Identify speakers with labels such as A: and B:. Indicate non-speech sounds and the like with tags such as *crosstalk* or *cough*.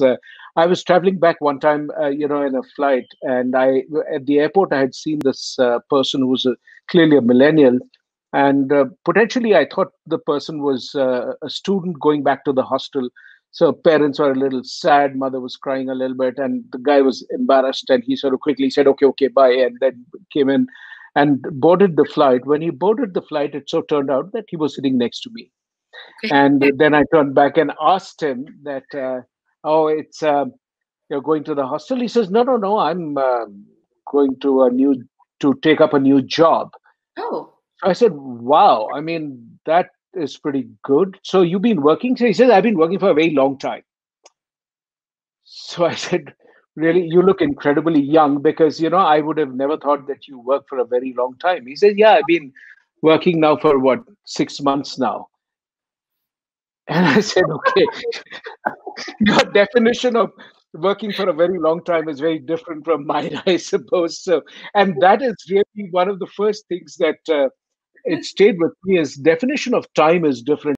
A: Uh, I was traveling back one time, uh, you know, in a flight, and I at the airport I had seen this uh, person who was a, clearly a millennial, and uh, potentially I thought the person was uh, a student going back to the hostel. So parents were a little sad, mother was crying a little bit, and the guy was embarrassed, and he sort of quickly said, "Okay, okay, bye," and then came in and boarded the flight. When he boarded the flight, it so turned out that he was sitting next to me. and then I turned back and asked him that, uh, oh, it's uh, you're going to the hostel. He says, no, no, no, I'm uh, going to a new to take up a new job.
B: Oh.
A: I said, wow. I mean, that is pretty good. So you've been working? So he says, I've been working for a very long time. So I *laughs* said, really, you look incredibly young because, you know, I would have never thought that you work for a very long time. He says, yeah, I've been working now for what, six months now. And I said, okay, *laughs* *laughs* your definition of working for a very long time is very different from mine, *laughs* I suppose. So, and that is really one of the first things that uh, it stayed with me is definition of time is different.